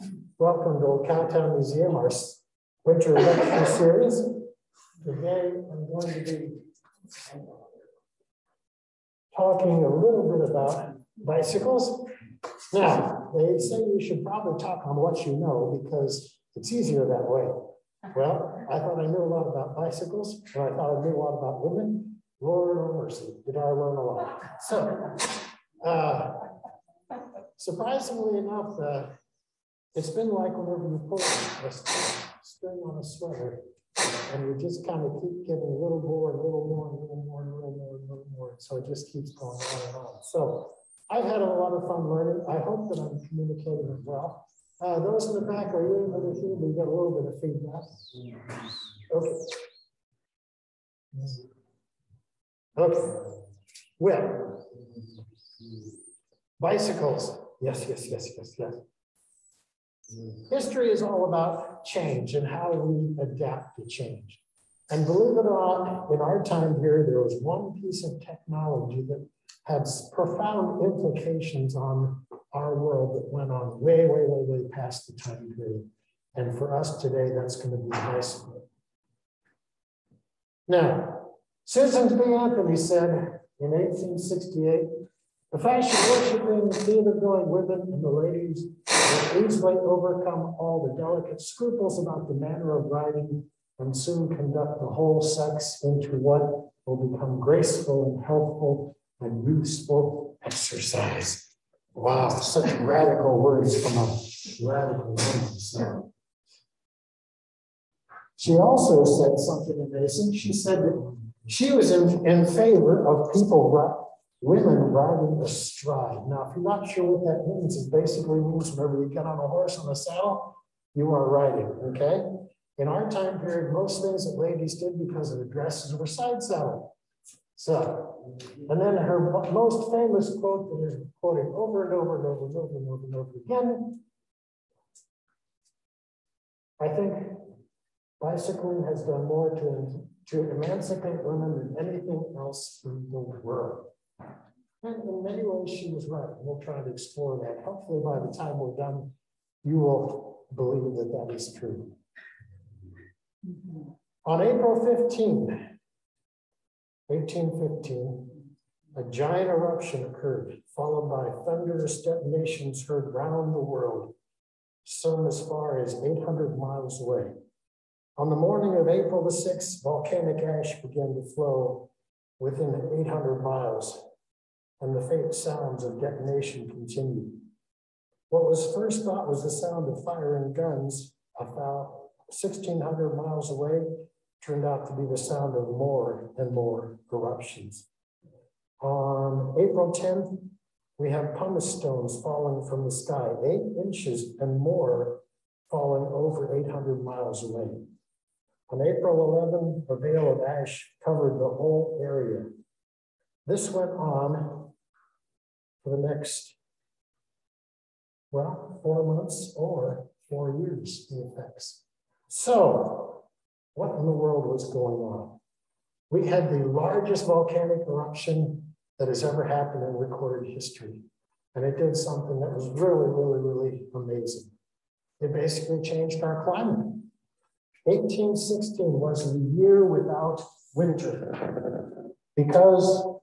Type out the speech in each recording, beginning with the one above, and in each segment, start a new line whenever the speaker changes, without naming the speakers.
Welcome to Old Cowtown Museum, our winter lecture series. Today I'm going to be talking a little bit about bicycles. Now, they say you should probably talk on what you know because it's easier that way. Well, I thought I knew a lot about bicycles, and I thought I knew a lot about women. Lord mercy, did I learn a lot. So, uh, surprisingly enough, uh, it's been like whenever you put a string on a sweater and you just kind of keep getting a little more, a little more, a little more, a little more, a little more. So it just keeps going on and on. So I've had a lot of fun learning. I hope that I'm communicating it well. Uh, those in the back, are you able to hear? We got a little bit of feedback. Okay. Okay. Well, bicycles. Yes, yes, yes, yes, yes. History is all about change and how we adapt to change. And believe it or not, in our time here, there was one piece of technology that had profound implications on our world that went on way, way, way, way past the time period. And for us today, that's going to be bicycle. Now, Susan B. Anthony said in 1868, the fashion worshiping, theater going women and the ladies will easily overcome all the delicate scruples about the manner of riding and soon conduct the whole sex into what will become graceful and healthful and useful exercise. Wow, such radical words from a radical woman. So. She also said something amazing. She said that she was in, in favor of people women riding astride. Now, if you're not sure what that means, it basically means whenever you get on a horse on a saddle, you are riding, okay? In our time period, most things that ladies did because of the dresses were side saddle. So, and then her most famous quote that is quoted over and over and over and over and over and over again. I think bicycling has done more to, to emancipate women than anything else in the world. And in many ways, she was right. We'll try to explore that. Hopefully, by the time we're done, you will believe that that is true. On April 15, 1815, a giant eruption occurred, followed by thunderous detonations heard round the world, some as far as 800 miles away. On the morning of April the 6th, volcanic ash began to flow within 800 miles and the faint sounds of detonation continued. What was first thought was the sound of firing guns about 1,600 miles away turned out to be the sound of more and more eruptions. On April 10th, we have pumice stones falling from the sky, eight inches and more falling over 800 miles away. On April 11, a veil of ash covered the whole area. This went on for the next, well, four months or four years, the effects. So, what in the world was going on? We had the largest volcanic eruption that has ever happened in recorded history. And it did something that was really, really, really amazing. It basically changed our climate. 1816 was the year without winter because,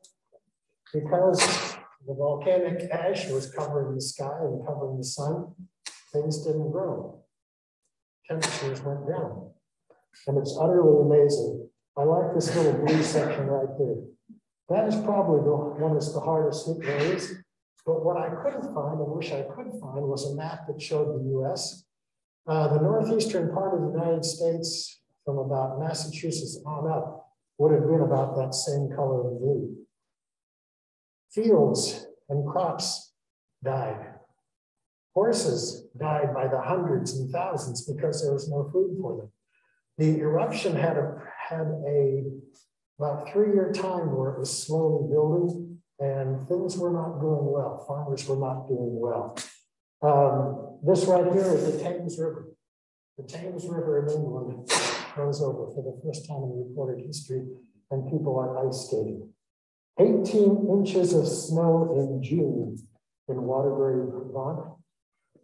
because the volcanic ash was covering the sky and covering the sun, things didn't grow. Temperatures went down. And it's utterly amazing. I like this little blue section right there. That is probably the one that's the hardest hit areas. But what I couldn't find, and wish I could find, was a map that showed the US. Uh, the northeastern part of the United States, from about Massachusetts on up, would have been about that same color of blue. Fields and crops died. Horses died by the hundreds and thousands because there was no food for them. The eruption had a had a about three-year time where it was slowly building and things were not going well. Farmers were not doing well. Um, this right here is the Thames River. The Thames River in England goes over for the first time in recorded history, and people are ice skating. 18 inches of snow in June in Waterbury, Vermont.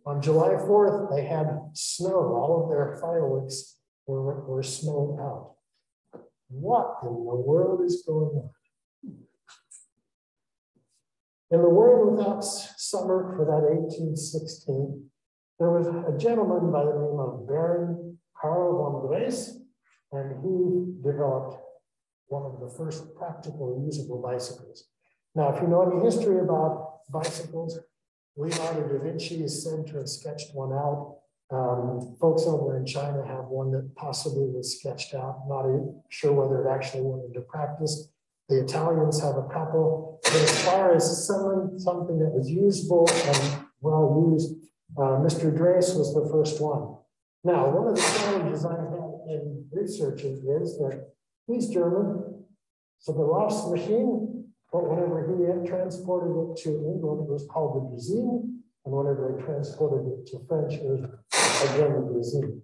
on July 4th, they had snow. All of their fireworks were, were snowed out. What in the world is going on? In the world without summer for that 1816, there was a gentleman by the name of Baron Karl von Drais, and he developed one of the first practical usable bicycles. Now, if you know any history about bicycles, Leonardo da Vinci is said to have sketched one out. Um, folks over in China have one that possibly was sketched out. Not sure whether it actually went into practice. The Italians have a couple. But as far as someone, something that was usable and well used, uh, Mr. Drais was the first one. Now, one of the challenges I had in researching is that he's German, so the Ross machine, but whenever he transported it to England, it was called the Draisine, and whenever they transported it to French, it was again the Draisine.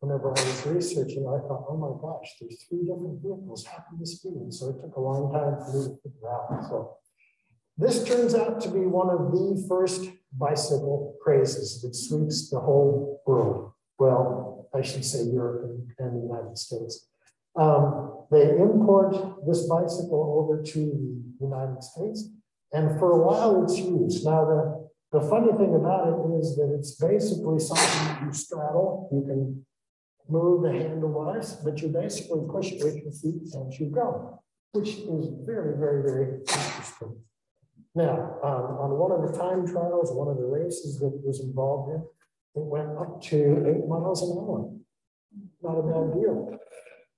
Whenever I was researching, I thought, oh my gosh, there's three different vehicles. How can this be? And so it took a long time for me to figure out. So this turns out to be one of the first bicycle crazes that sweeps the whole world. Well, I should say Europe and, and the United States. Um, they import this bicycle over to the United States, and for a while it's used. Now, the, the funny thing about it is that it's basically something you straddle. You can move the handlebars, but you basically push it with your feet as you go, which is very, very, very interesting. Now, um, on one of the time trials, one of the races that was involved in, it went up to eight miles an hour. Not a bad deal.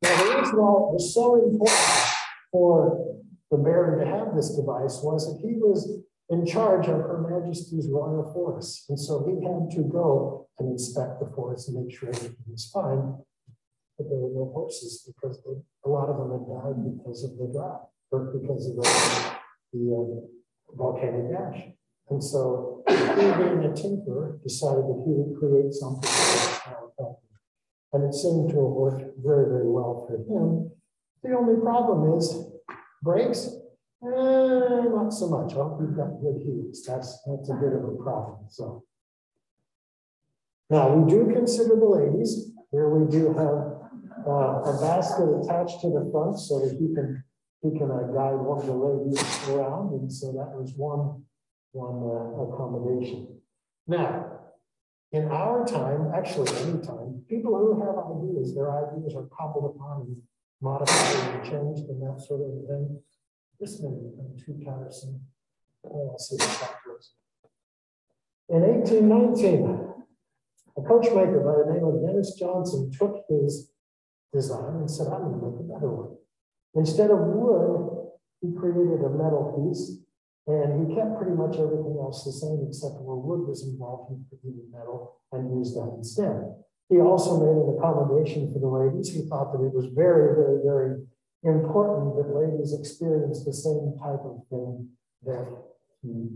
Now, the reason why it was so important for the Baron to have this device was that he was in charge of Her Majesty's Royal Forest. And so he had to go and inspect the forest and make sure everything was fine. But there were no horses because they, a lot of them had died because of the drought or because of the, the uh, volcanic ash. And so he being a decided that he would create something and it seemed to have worked very, very well for him. The only problem is brakes, eh, not so much. We've got good heels. That's, that's a bit of a problem. So now we do consider the ladies. Here we do have uh, a basket attached to the front so that he can he can uh, guide one of the ladies around. And so that was one, one uh, accommodation. Now, in our time, actually any time, people who have ideas, their ideas are cobbled upon and modified and changed and that sort of thing. This may become too tiresome. I'll see what. In 1819, a coachmaker by the name of Denis Johnson took his design and said, I'm going to make a better one. Instead of wood, he created a metal piece and he kept pretty much everything else the same, except where wood was involved, he created metal and used that instead. He also made an accommodation for the ladies. He thought that it was very, very, very important that ladies experience the same type of thing that he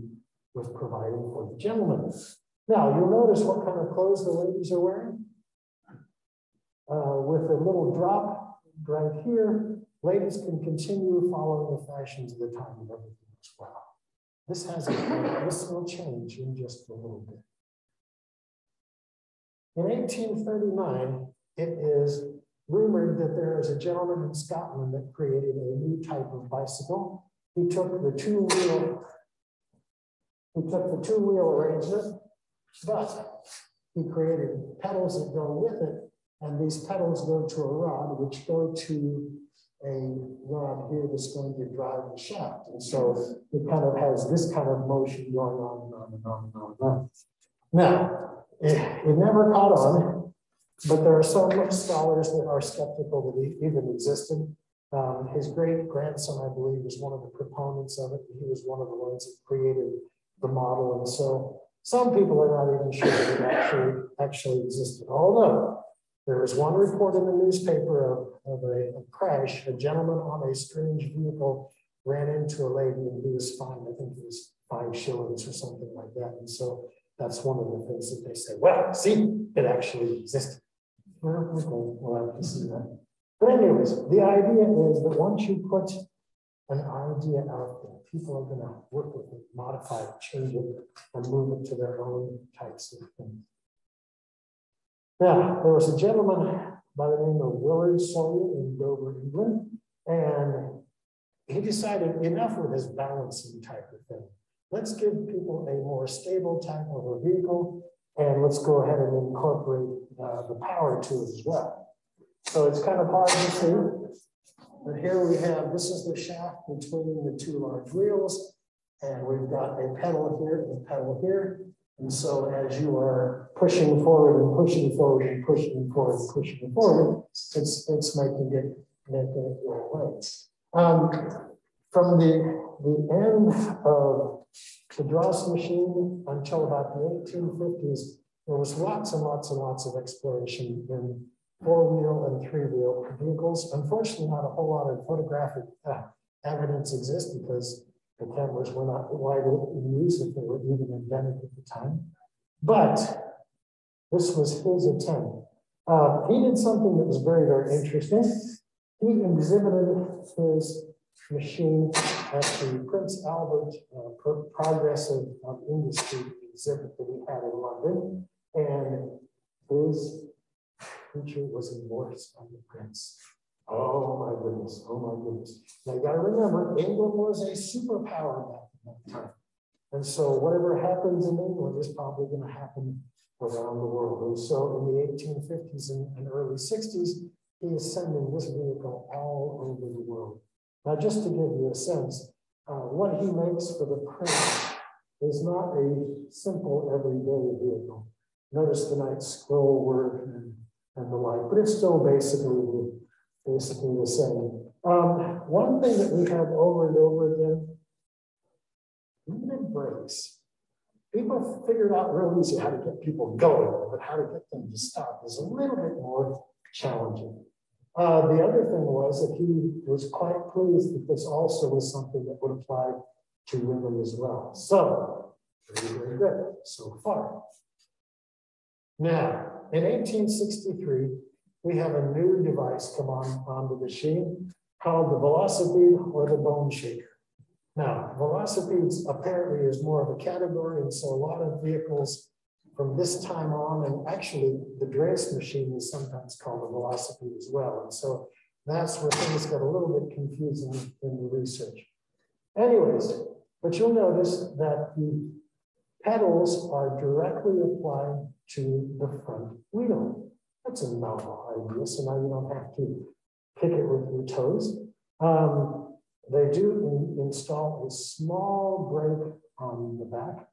was providing for the gentlemen. Now, you'll notice what kind of clothes the ladies are wearing. Uh, with a little drop right here, ladies can continue following the fashions of the time and everything as well. This has this will change in just a little bit. In 1839, it is rumored that there is a gentleman in Scotland that created a new type of bicycle. He took the two-wheel, he took the two-wheel arrangement, but he created pedals that go with it, and these pedals go to a rod, which go to a rod here that's going to drive the shaft. And so it kind of has this kind of motion going on and on and on and on and on. Now, it, it never caught on, but there are some scholars that are skeptical that it even existed. Um, his great grandson, I believe, was one of the proponents of it. He was one of the ones that created the model. And so some people are not even sure that it actually, actually existed. Although there was one report in the newspaper of, of a, a, crash. A gentleman on a strange vehicle ran into a lady and he was fined. I think it was five shillings or something like that. And so that's one of the things that they say, well, see, it actually existed. Well, okay, we'll have to see that. But anyways, the idea is that once you put an idea out there. People are going to work with it, modify it, change it, and move it to their own types of things. Now, there was a gentleman by the name of Willard Sawyer in Dover, England, and he decided enough with this balancing type of thing. Let's give people a more stable type of a vehicle, and let's go ahead and incorporate uh, the power to it as well. So it's kind of hard to see, but here we have, this is the shaft between the two large wheels, and we've got a pedal here and a pedal here. And so as you are pushing forward and pushing forward and pushing forward and pushing forward, it's, it's making it, making it go away. Um, from the, the end of the Drais machine until about the 1850s, there was lots and lots and lots of exploration in four-wheel and three-wheel vehicles. Unfortunately, not a whole lot of photographic uh, evidence exists because the cameras were not widely used if they were even invented at the time. But this was his attempt. Uh, he did something that was very, very interesting. He exhibited his machine at the Prince Albert uh, Progressive um, Industry exhibit that he had in London. And his creature was endorsed by the prince. Oh my goodness, oh my goodness. Now you got to remember, England was a superpower back in that time. And so whatever happens in England is probably going to happen around the world. And so in the 1850s and, and early 60s, he is sending this vehicle all over the world. Now, just to give you a sense, uh, what he makes for the prince is not a simple everyday vehicle. Notice the night scroll work and and the like, but it's still basically basically the same. Um, one thing that we have over and over again, unit brakes. People figured out real easy how to get people going, but how to get them to stop is a little bit more challenging. Uh, the other thing was that he was quite pleased that this also was something that would apply to women as well. So, very, very good so far. Now, in 1863, we have a new device come on, on the machine called the velocipede or the bone shaker. Now, velocipedes apparently is more of a category, and so a lot of vehicles from this time on, and actually the Drais machine is sometimes called a velocipede as well. And so that's where things get a little bit confusing in the research. Anyways, but you'll notice that the pedals are directly applied to the front wheel. That's a novel idea, so now you don't have to kick it with your toes. Um, they do in, install a small brake on the back,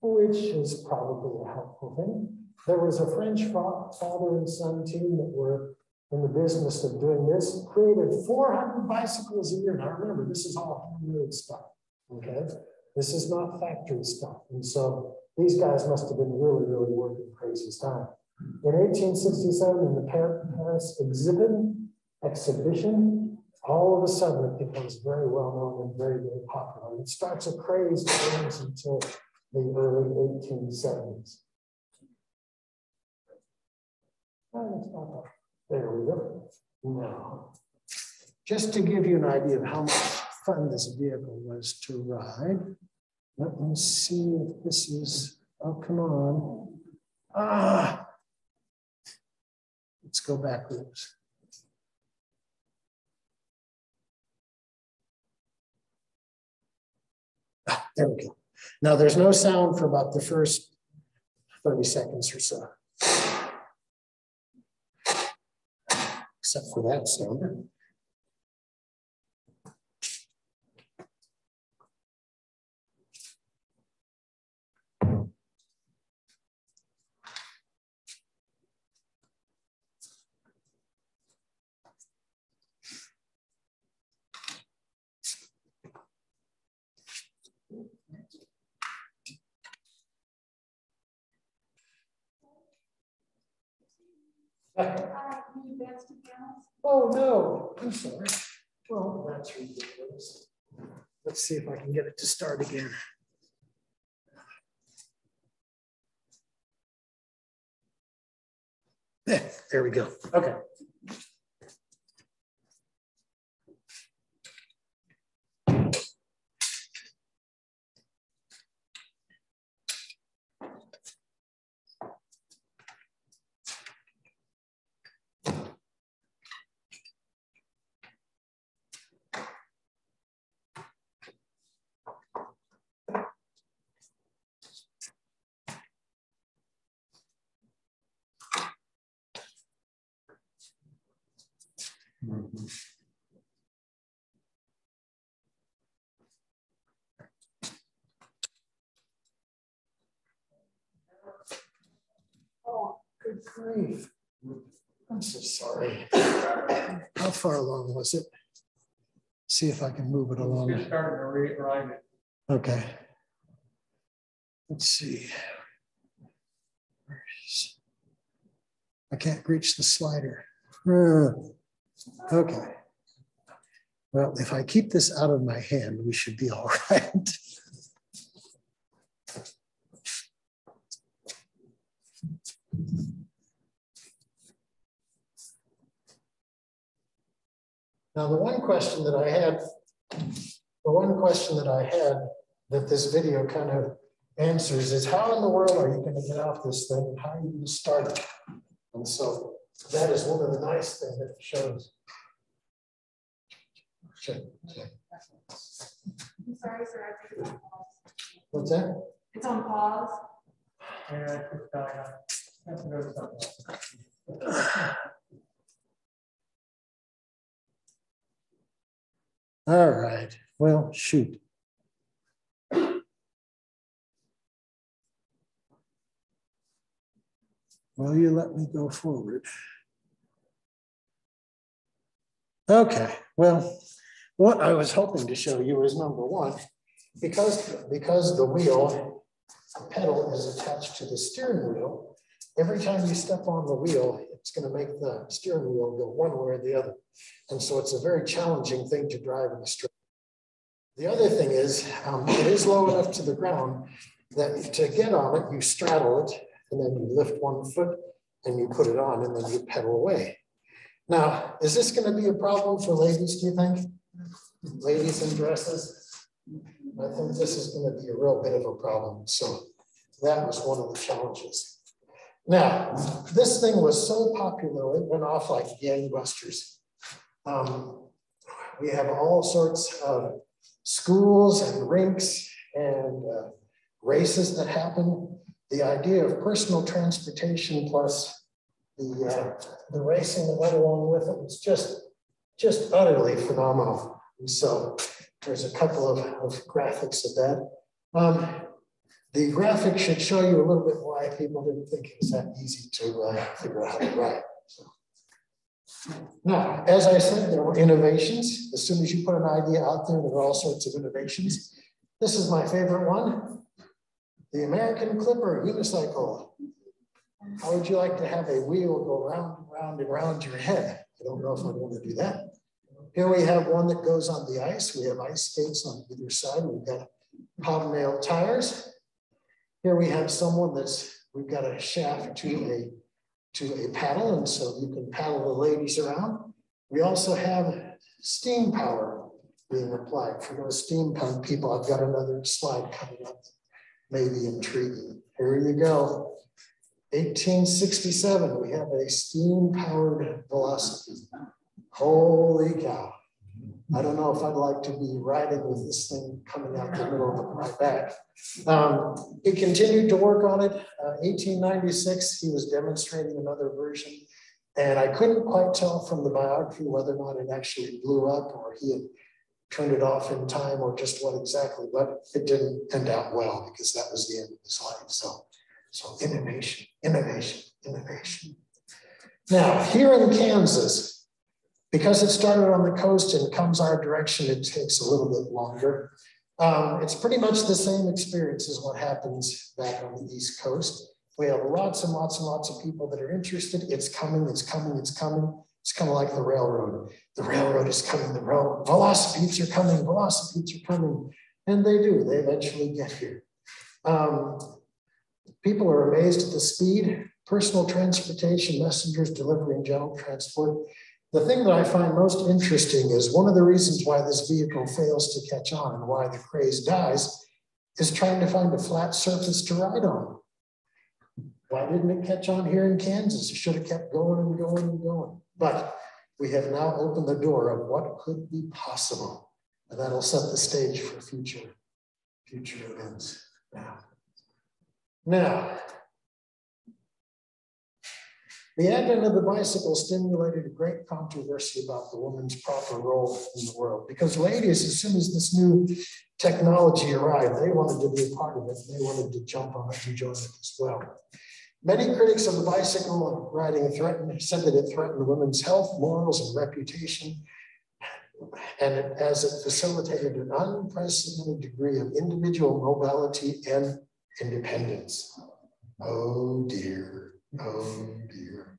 which is probably a helpful thing. There was a French fa father and son team that were in the business of doing this, created 400 bicycles a year. Now remember, this is all handmade stuff, okay? This is not factory stuff. And so these guys must have been really, really working crazy time. In 1867, in the Paris exhibit, exhibition, all of a sudden it becomes very well known and very, very popular. It starts a craze that runs until the early 1870s. There we go. Now, just to give you an idea of how much fun this vehicle was to ride, let me see if this is, oh, come on. Ah, let's go backwards. Ah, there we go. Now there's no sound for about the first 30 seconds or so. Except for that sound. Oh, no, I'm sorry. Well, that's ridiculous. Let's see if I can get it to start again. There, there we go. Okay. Grief. I'm so sorry. How far along was it? See if I can move it along.
Just starting to rewrite it.
Okay. Let's see. I can't reach the slider. Okay. Well, if I keep this out of my hand, we should be all right. Now, the one question that I had, the one question that I had that this video kind of answers is how in the world are you going to get off this thing and how are you going to start it? And so that is one of the nice things that it shows.
Check, check. I'm sorry, sir. I think it's on pause.
What's that?
It's on pause.
Yeah, it's
All right. Well, shoot. Will you let me go forward? Okay, well, what I was hoping to show you is number one, because, because the wheel the pedal is attached to the steering wheel, every time you step on the wheel, it's going to make the steering wheel go one way or the other. And so it's a very challenging thing to drive in the street. The other thing is, um, it is low enough to the ground that to get on it, you straddle it, and then you lift one foot and you put it on, and then you pedal away. Now, is this going to be a problem for ladies, do you think? Ladies in dresses? I think this is going to be a real bit of a problem. So that was one of the challenges. Now, this thing was so popular, it went off like gangbusters. Um, we have all sorts of schools and rinks and uh, races that happen. The idea of personal transportation plus the, uh, the racing that went along with it was just, just utterly phenomenal. And so there's a couple of, of graphics of that. Um, the graphic should show you a little bit why people didn't think it was that easy to uh, figure out how to write. So. Now, as I said, there were innovations. As soon as you put an idea out there, there are all sorts of innovations. This is my favorite one, the American Clipper unicycle. How would you like to have a wheel go round and round and round your head? I don't know if I want to do that. Here we have one that goes on the ice. We have ice skates on either side. We've got hobnail tires. Here we have someone that's, we've got a shaft to a, to a paddle, and so you can paddle the ladies around. We also have steam power being applied. For those steampunk people, I've got another slide coming up maybe intriguing. Here you go. 1867, we have a steam powered velocipede. Holy cow. I don't know if I'd like to be riding with this thing coming out the middle of my back. Um, he continued to work on it. Uh, 1896, he was demonstrating another version. And I couldn't quite tell from the biography whether or not it actually blew up or he had turned it off in time or just what exactly, but it didn't end out well because that was the end of his life. So, so innovation, innovation, innovation. Now, here in Kansas, because it started on the coast and comes our direction, it takes a little bit longer. Um, it's pretty much the same experience as what happens back on the East Coast. We have lots and lots and lots of people that are interested. It's coming, it's coming, it's coming. It's kind of like the railroad. The railroad is coming, the rail velocipedes are coming, velocipedes are coming. And they do, they eventually get here. Um, people are amazed at the speed, personal transportation, messengers, delivery, and general transport. The thing that I find most interesting is one of the reasons why this vehicle fails to catch on and why the craze dies is trying to find a flat surface to ride on. Why didn't it catch on here in Kansas? It should have kept going and going and going. But we have now opened the door of what could be possible. And that'll set the stage for future, future events. Now, now The advent of the bicycle stimulated a great controversy about the woman's proper role in the world because ladies, as soon as this new technology arrived, they wanted to be a part of it. They wanted to jump on it and join it as well. Many critics of the bicycle riding threatened, said that it threatened women's health, morals, and reputation, and it, as it facilitated an unprecedented degree of individual mobility and independence. Oh dear. Oh dear.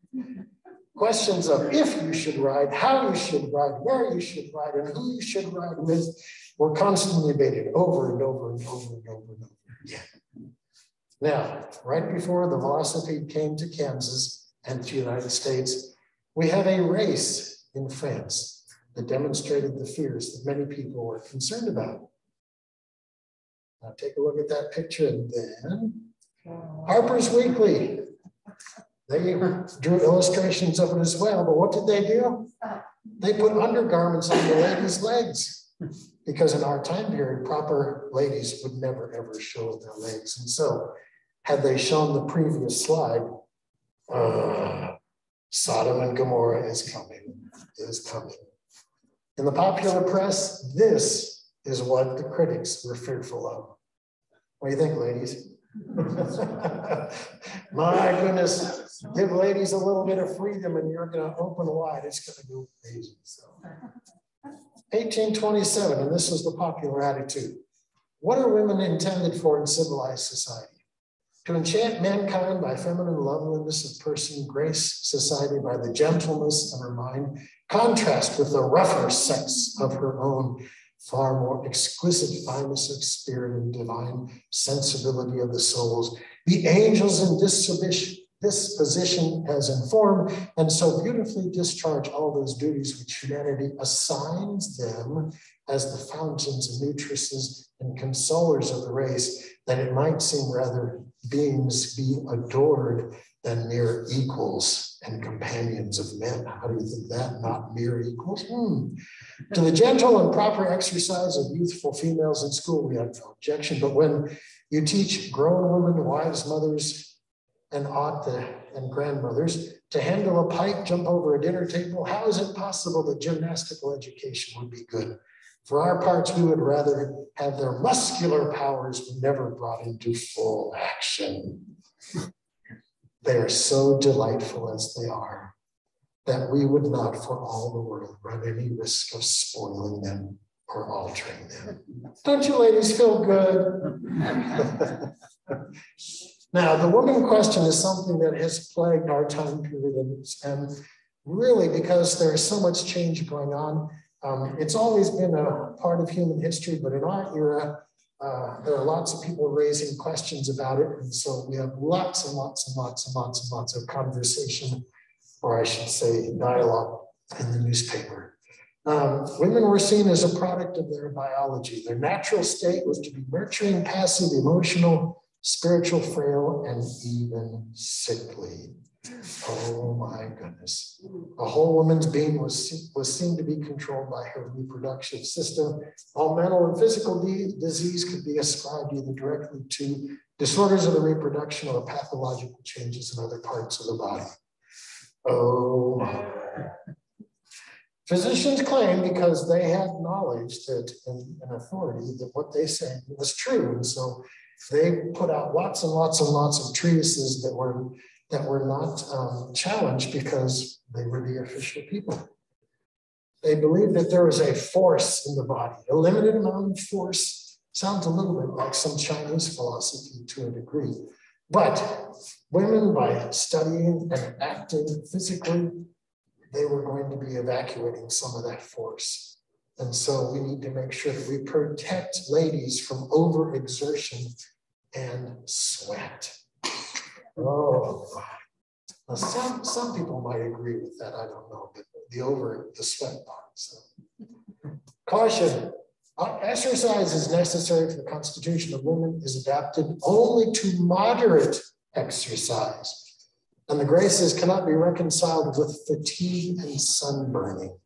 Questions of if you should ride, how you should ride, where you should ride, and who you should ride with were constantly debated over and over and over and over and over again. Now, right before the Velocipede came to Kansas and to the United States, we had a race in France that demonstrated the fears that many people were concerned about. Now take a look at that picture and then Harper's Weekly they drew illustrations of it as well, but what did they do? They put undergarments on the ladies' legs because in our time period, proper ladies would never ever show their legs. And so, had they shown the previous slide, uh, Sodom and Gomorrah is coming, is coming. In the popular press, this is what the critics were fearful of. What do you think, ladies? My goodness, give ladies a little bit of freedom and you're going to open wide. It's going to go crazy. So, 1827, and this was the popular attitude. What are women intended for in civilized society? To enchant mankind by feminine loveliness of person, grace society by the gentleness of her mind, contrast with the rougher sex of her own, far more exquisite fineness of spirit and divine sensibility of the souls. The angels in disposition has informed and so beautifully discharge all those duties which humanity assigns them as the fountains and nutrices and consolers of the race, that it might seem rather beings be adored than mere equals and companions of men. How do you think that? Not mere equals? Hmm. To the gentle and proper exercise of youthful females in school, we have no objection. But when you teach grown women, wives, mothers, and aunt and grandmothers to handle a pipe, jump over a dinner table, how is it possible that gymnastical education would be good? For our parts, we would rather have their muscular powers never brought into full action. They are so delightful as they are that we would not for all the world run any risk of spoiling them or altering them. Don't you ladies feel good? now, the woman question is something that has plagued our time period, and really because there is so much change going on, um, it's always been a part of human history, but in our era, uh, there are lots of people raising questions about it. And so we have lots and lots and lots and lots and lots of conversation, or I should say dialogue in the newspaper. Um, women were seen as a product of their biology. Their natural state was to be nurturing, passive, emotional, spiritual, frail, and even sickly. Oh my goodness. A whole woman's being was, was seen to be controlled by her reproductive system. All mental and physical disease could be ascribed either directly to disorders of the reproduction or pathological changes in other parts of the body. Oh my. Physicians claim because they had knowledge that and, and authority that what they said was true. And so they put out lots and lots and lots of treatises that were that were not um, challenged because they were the official people. They believed that there was a force in the body, a limited amount of force. Sounds a little bit like some Chinese philosophy to a degree. But women, by studying and acting physically, they were going to be evacuating some of that force. And so we need to make sure that we protect ladies from overexertion and sweat. Oh, now some some people might agree with that. I don't know, but the over the sweat part. So. Caution: uh, exercise is necessary for the constitution of women is adapted only to moderate exercise, and the graces cannot be reconciled with fatigue and sunburning.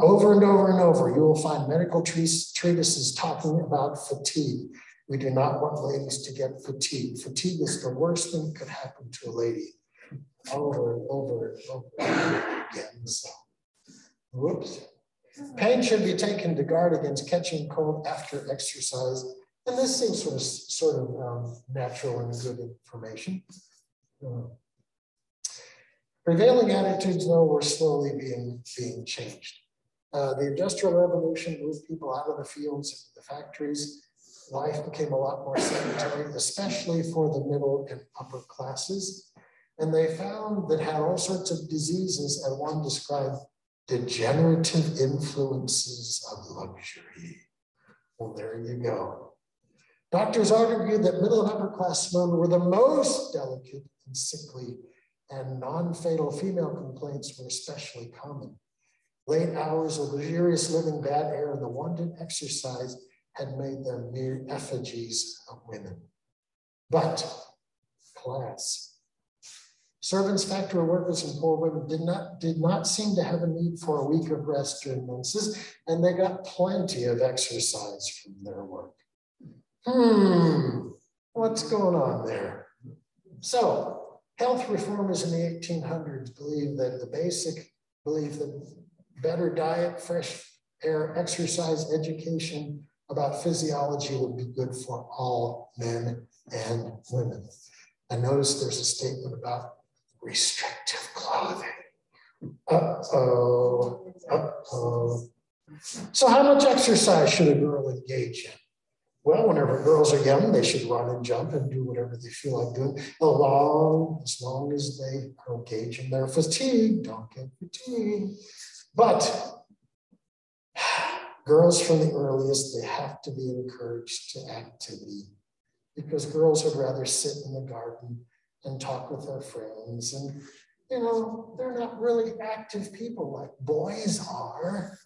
Over and over and over, you will find medical treatises talking about fatigue. We do not want ladies to get fatigue. Fatigue is the worst thing that could happen to a lady. over, and over, and over again. So, whoops. Pain should be taken to guard against catching cold after exercise. And this seems sort of, sort of um, natural and good information. Uh, prevailing attitudes, though, were slowly being, being changed. Uh, the Industrial Revolution moved people out of the fields into the factories. Life became a lot more sedentary, especially for the middle and upper classes. And they found that had all sorts of diseases, and one described degenerative influences of luxury. Well, there you go. Doctors argued that middle and upper class men were the most delicate and sickly, and non-fatal female complaints were especially common. Late hours of luxurious living, bad air, and the wanted exercise had made them mere effigies of women. But class Servants, factory workers, and poor women did not, did not seem to have a need for a week of rest during menses, and they got plenty of exercise from their work. Hmm, what's going on there? So, health reformers in the 1800s believed that the basic belief that better diet, fresh air, exercise, education about physiology would be good for all men and women. I noticed there's a statement about restrictive clothing. Uh-oh, uh-oh. So how much exercise should a girl engage in? Well, whenever girls are young, they should run and jump and do whatever they feel like doing, long, as long as they are engaging their fatigue, don't get fatigued. But girls from the earliest, they have to be encouraged to activity because girls would rather sit in the garden and talk with their friends. And, you know, they're not really active people like boys are.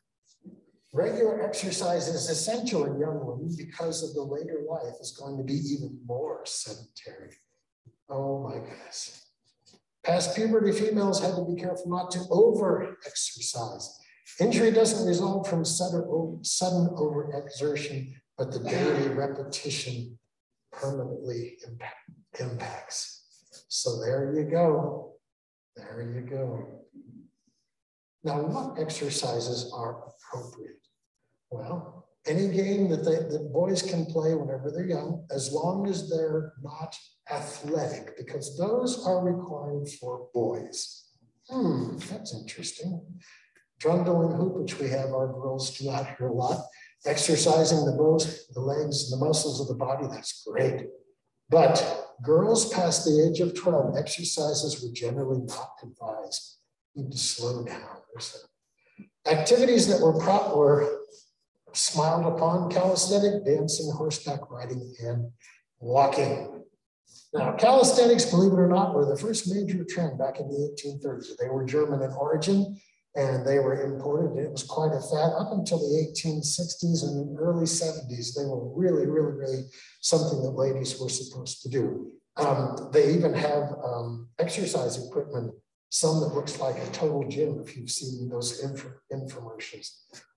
Regular exercise is essential in young women because of the later life is going to be even more sedentary. Oh my goodness. Past puberty females had to be careful not to over exercise. Injury doesn't result from sudden, sudden overexertion, but the daily repetition permanently impact, impacts. So there you go. There you go. Now, what exercises are appropriate? Well, any game that, they, that boys can play whenever they're young, as long as they're not athletic, because those are required for boys. Hmm, that's interesting. Trundle and hoop, which we have our girls do out here a lot. Exercising the most, the legs, the muscles of the body, that's great. But girls past the age of 12, exercises were generally not advised. You need to slow down. Activities that were, prop, were smiled upon calisthenic, dancing, horseback riding, and walking. Now, calisthenics, believe it or not, were the first major trend back in the 1830s. They were German in origin and they were imported. It was quite a fad up until the 1860s and early 70s. They were really, really, really something that ladies were supposed to do. Um, they even have um, exercise equipment, some that looks like a total gym if you've seen those infomercials.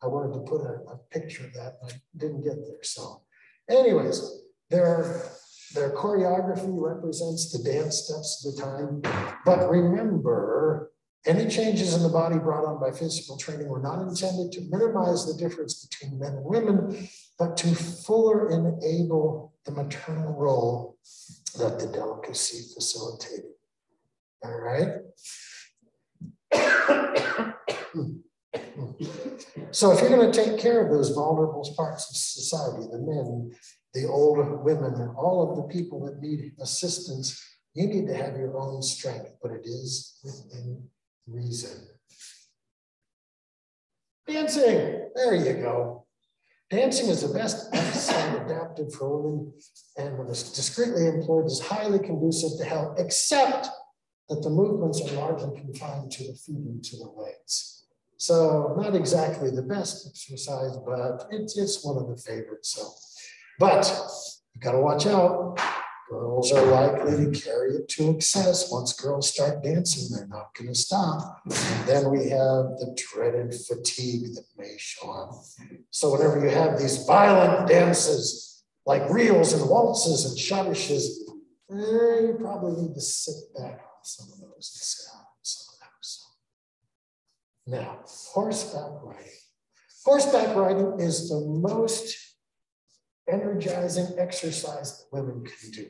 I wanted to put a, a picture of that, I didn't get there. So, anyways, their, their choreography represents the dance steps of the time. But remember, any changes in the body brought on by physical training were not intended to minimize the difference between men and women, but to fuller enable the maternal role that the delicacy facilitated. All right. so if you're going to take care of those vulnerable parts of society, the men, the old women, and all of the people that need assistance, you need to have your own strength, but it is within reason. Dancing, there you go. Dancing is the best exercise adapted for women and when it's discreetly employed is highly conducive to health, except that the movements are largely confined to the feet and to the legs. So not exactly the best exercise, but it's, it's one of the favorites. So, but you gotta watch out. Girls are likely to carry it to excess. Once girls start dancing, they're not going to stop. And then we have the dreaded fatigue that may show up. So, whenever you have these violent dances like reels and waltzes and schottisches, eh, you probably need to sit back on some of those and sit out on some of those. Now, horseback riding. Horseback riding is the most energizing exercise that women can do.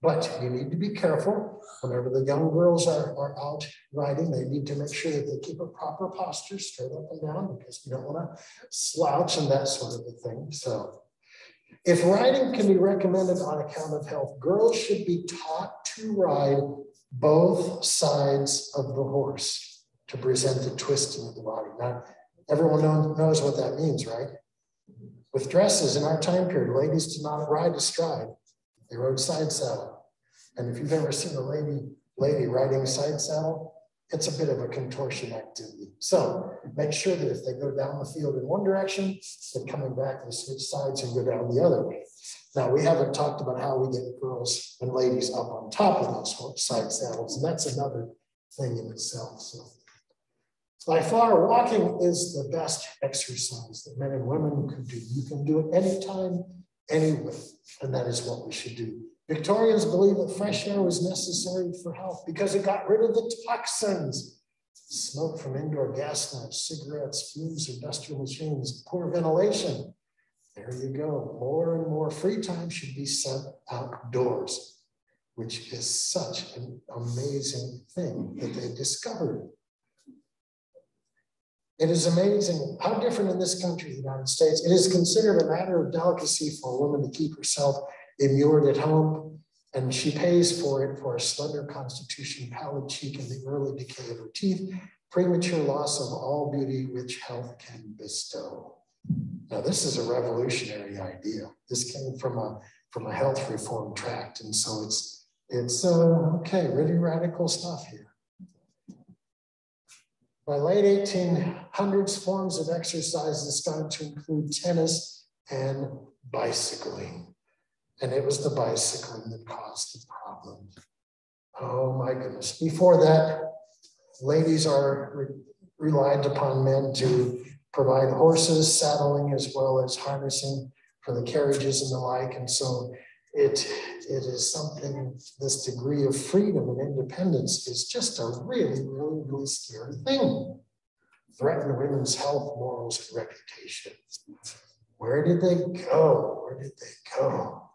But you need to be careful whenever the young girls are, are out riding, they need to make sure that they keep a proper posture straight up and down because you don't want to slouch and that sort of a thing. So if riding can be recommended on account of health, girls should be taught to ride both sides of the horse to present the twisting of the body. Now, everyone knows what that means, right? With dresses in our time period, ladies did not ride astride. They rode side saddle. And if you've ever seen a lady, lady riding side saddle, it's a bit of a contortion activity. So make sure that if they go down the field in one direction, that coming back, they switch sides and go down the other way. Now, we haven't talked about how we get girls and ladies up on top of those side saddles, and that's another thing in itself. So by far, walking is the best exercise that men and women can do. You can do it anytime, anywhere, and that is what we should do. Victorians believe that fresh air was necessary for health because it got rid of the toxins. Smoke from indoor gas lamps, cigarettes, fumes, industrial machines, poor ventilation. There you go. More and more free time should be spent outdoors, which is such an amazing thing that they discovered. It is amazing how different in this country, the United States, it is considered a matter of delicacy for a woman to keep herself immured at home, and she pays for it for a slender constitution, pallid cheek, and the early decay of her teeth, premature loss of all beauty which health can bestow. Now, this is a revolutionary idea. This came from a from a health reform tract, and so it's it's uh, okay, really radical stuff here. By late 1800s, forms of exercise started to include tennis and bicycling. And it was the bicycling that caused the problem. Oh my goodness. Before that, ladies are re relied upon men to provide horses, saddling, as well as harnessing for the carriages and the like. And so it, it is something, this degree of freedom and independence is just a really, really, really scary thing. Threaten women's health, morals, and reputation. Where did they go? Where did they go?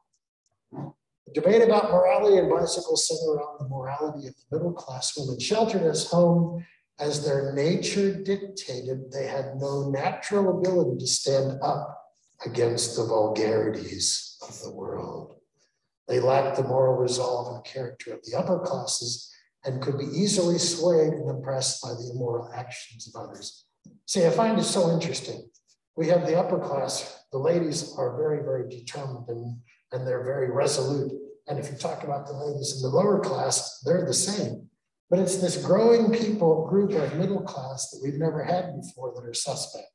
The debate about morality and bicycles center around the morality of the middle class women sheltered as home as their nature dictated. They had no natural ability to stand up against the vulgarities of the world. They lacked the moral resolve and character of the upper classes and could be easily swayed and impressed by the immoral actions of others. See, I find it so interesting. We have the upper class, the ladies are very, very determined and, and they're very resolute. And if you talk about the ladies in the lower class, they're the same. But it's this growing people group of middle class that we've never had before that are suspect.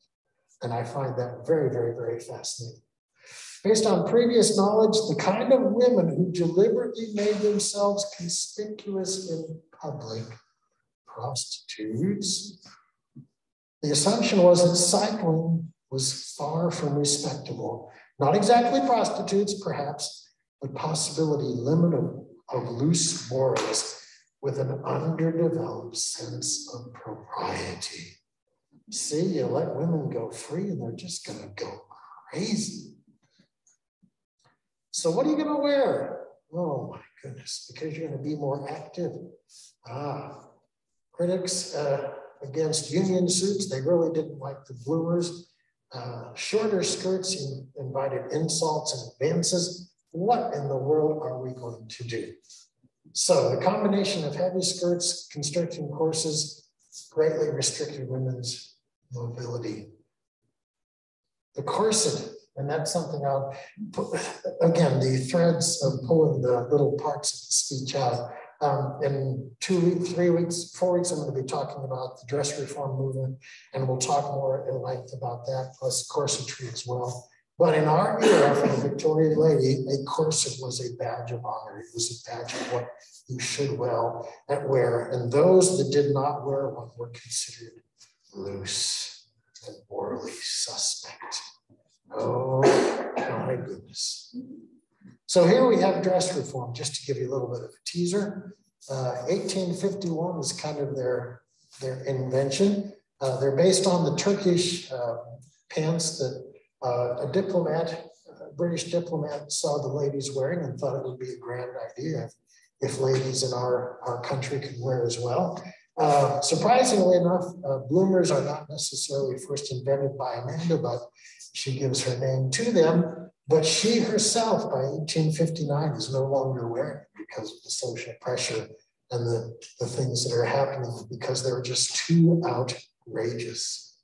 And I find that very, very, very fascinating. Based on previous knowledge, the kind of women who deliberately made themselves conspicuous in public, prostitutes, the assumption was that cycling was far from respectable. Not exactly prostitutes, perhaps, but possibility limit of, of loose morals with an underdeveloped sense of propriety. See, you let women go free and they're just going to go crazy. So what are you going to wear? Oh my goodness, because you're going to be more active. Ah, critics uh, against union suits, they really didn't like the bloomers. Uh, shorter skirts in, invited insults and advances. What in the world are we going to do? So the combination of heavy skirts, constricting corsets, greatly restricted women's mobility. The corset and that's something I'll again, the threads of pulling the little parts of the speech out. Um, in two weeks, three weeks, four weeks, I'm going to be talking about the dress reform movement, and we'll talk more in length about that, plus corsetry as well. But in our era, for the Victorian lady, a corset was a badge of honor. It was a badge of what you should well and wear. And those that did not wear one were considered loose and morally suspect. Oh my goodness. So here we have dress reform, just to give you a little bit of a teaser. Uh, 1851 is kind of their, their invention. Uh, they're based on the Turkish uh, pants that uh, a diplomat, a British diplomat saw the ladies wearing and thought it would be a grand idea if, if ladies in our, our country could wear as well. Uh, surprisingly enough, uh, bloomers are not necessarily first invented by Amelia, but she gives her name to them. But she herself, by 1859, is no longer wearing it because of the social pressure and the, the things that are happening because they're just too outrageous.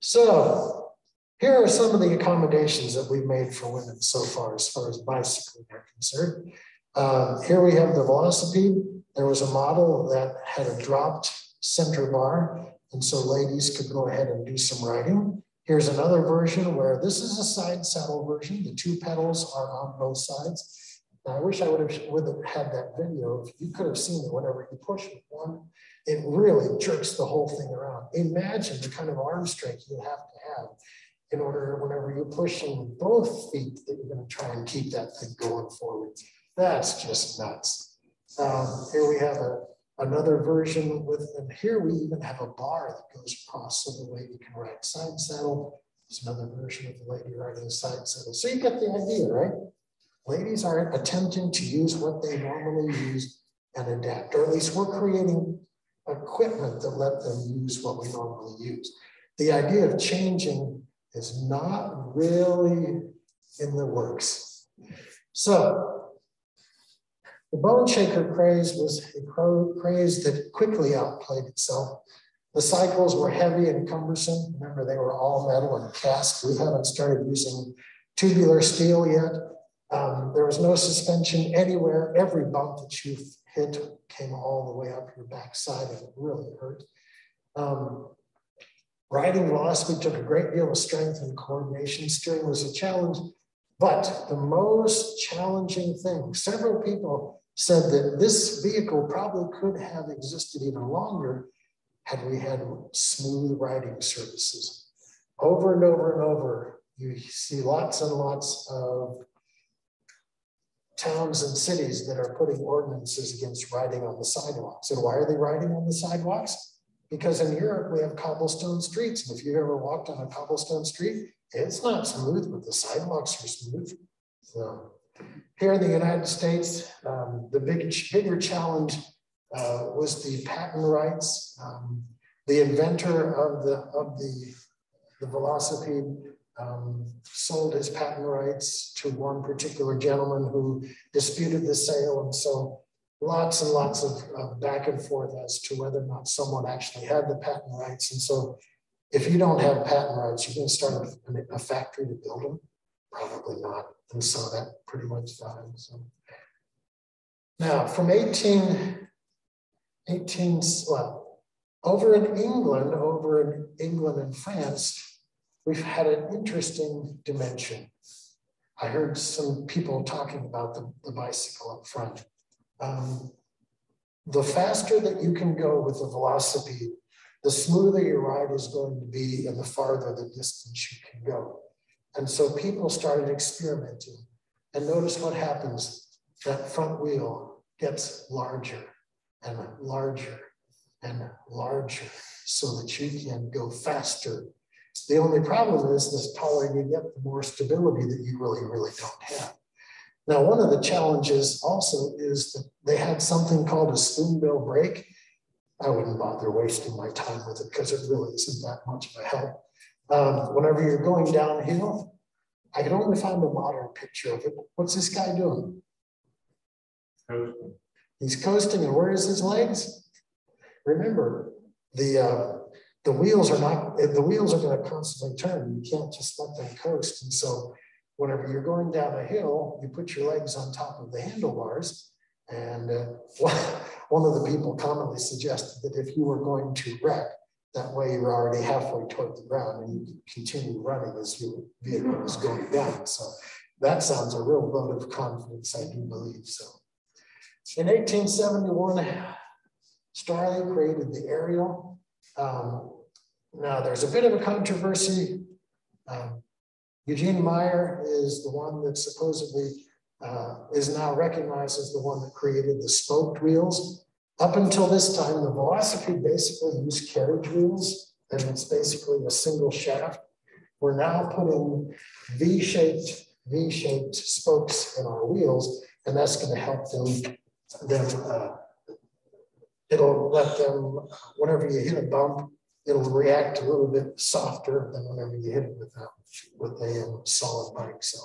So here are some of the accommodations that we've made for women so far, as far as bicycling are concerned. Uh, here we have the Velocipede. There was a model that had a dropped center bar, and so ladies could go ahead and do some riding. Here's another version where this is a side saddle version. The two pedals are on both sides. Now, I wish I would have, would have had that video. You could have seen it whenever you push one, it really jerks the whole thing around. Imagine the kind of arm strength you have to have in order, whenever you're pushing both feet, that you're going to try and keep that thing going forward. That's just nuts. Um, here we have a, another version with, and here we even have a bar that goes across so the lady can ride side saddle. There's another version of the lady riding side saddle. So you get the idea, right? Ladies are attempting to use what they normally use and adapt, or at least we're creating equipment that let them use what we normally use. The idea of changing is not really in the works. So the bone shaker craze was a craze that quickly outplayed itself. The cycles were heavy and cumbersome. Remember, they were all metal and cast. We haven't started using tubular steel yet. Um, there was no suspension anywhere. Every bump that you hit came all the way up your backside and it really hurt. Um, riding velocipede took a great deal of strength and coordination. Steering was a challenge. But the most challenging thing, several people said that this vehicle probably could have existed even longer had we had smooth riding surfaces. Over and over and over, you see lots and lots of towns and cities that are putting ordinances against riding on the sidewalks. And why are they riding on the sidewalks? Because in Europe, we have cobblestone streets. And if you've ever walked on a cobblestone street, it's not smooth, but the sidewalks are smooth. So here in the United States, um, the big, bigger challenge uh, was the patent rights. Um, the inventor of the, of the, the velocipede um, sold his patent rights to one particular gentleman who disputed the sale. And so lots and lots of back and forth as to whether or not someone actually had the patent rights. And so if you don't have patent rights, you're going to start a, a factory to build them? Probably not. And so that pretty much died. So now from 18, 18, well, over in England, over in England and France, we've had an interesting dimension. I heard some people talking about the, the bicycle up front. Um, the faster that you can go with the velocipede, the smoother your ride is going to be and the farther the distance you can go. And so people started experimenting and notice what happens. That front wheel gets larger and larger and larger so that you can go faster the only problem is the taller you get, the more stability that you really, really don't have. Now, one of the challenges also is that they had something called a spoonbill brake. I wouldn't bother wasting my time with it because it really isn't that much of a help. Um, whenever you're going downhill, I can only find a modern picture of it. What's this guy doing? Coasting. He's coasting, and where is his legs? Remember, the uh, the wheels are not, the wheels are going to constantly turn. You can't just let them coast. And so whenever you're going down a hill, you put your legs on top of the handlebars. And uh, one of the people commonly suggested that if you were going to wreck, that way you're already halfway toward the ground and you can continue running as your vehicle is going down. So that sounds a real vote of confidence, I do believe so. In 1871, Starley created the Ariel. Um, now, there's a bit of a controversy. Um, Eugene Meyer is the one that supposedly uh, is now recognized as the one that created the spoked wheels. Up until this time, the Velocipede basically used carriage wheels, and it's basically a single shaft. We're now putting V-shaped V-shaped spokes in our wheels, and that's going to help them. them uh, it'll let them, whenever you hit a bump, it'll react a little bit softer than whenever you hit it with a, with a um, solid bike. So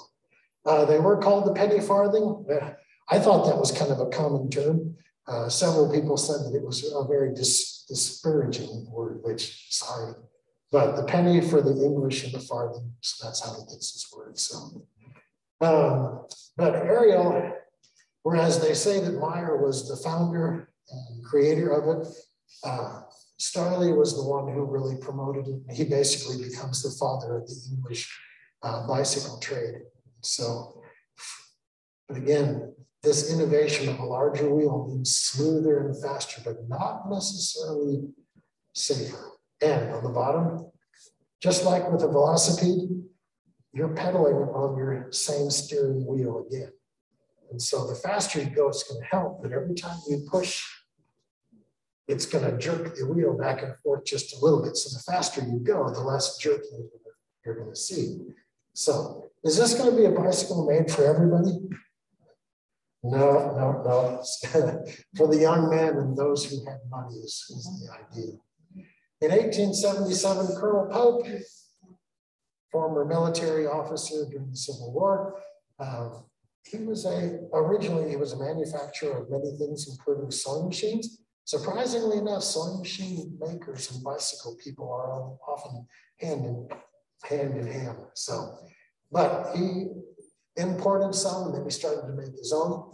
uh, they were called the penny farthing. I thought that was kind of a common term. Uh, several people said that it was a very dis disparaging word, which sorry, but the penny for the English and the farthing, so that's how he gets his word. So, um, but Ariel, whereas they say that Meyer was the founder and creator of it, uh, Starley was the one who really promoted it. He basically becomes the father of the English uh, bicycle trade. So, but again, this innovation of a larger wheel means smoother and faster, but not necessarily safer. And on the bottom, just like with a velocipede, you're pedaling on your same steering wheel again. And so the faster you go, it's going to help, but every time you push, it's going to jerk the wheel back and forth just a little bit. So the faster you go, the less jerking you're going to see. So is this going to be a bicycle made for everybody? No, no, no. for the young men and those who have money is, is the idea. In 1877, Colonel Pope, former military officer during the Civil War, um, he was a, originally he was a manufacturer of many things, including sewing machines. Surprisingly enough, sewing machine makers and bicycle people are often hand in hand in hand. So, but he imported some, and then he started to make his own.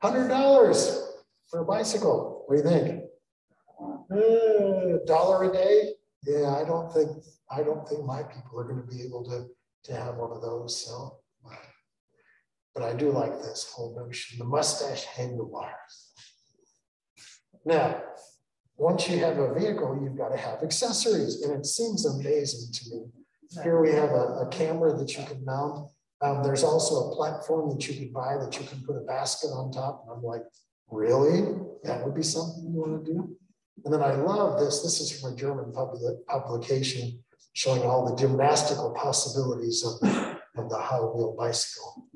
Hundred dollars for a bicycle. What do you think? Uh, dollar a day? Yeah, I don't think I don't think my people are going to be able to to have one of those. So, but I do like this whole notion: the mustache handlebars. Now, once you have a vehicle, you've got to have accessories, and it seems amazing to me. Here we have a, a camera that you can mount um, there's also a platform that you can buy that you can put a basket on top. And I'm like, really? That would be something you want to do? And then I love this. This is from a German public, publication showing all the gymnastical possibilities of the, of the high wheel bicycle.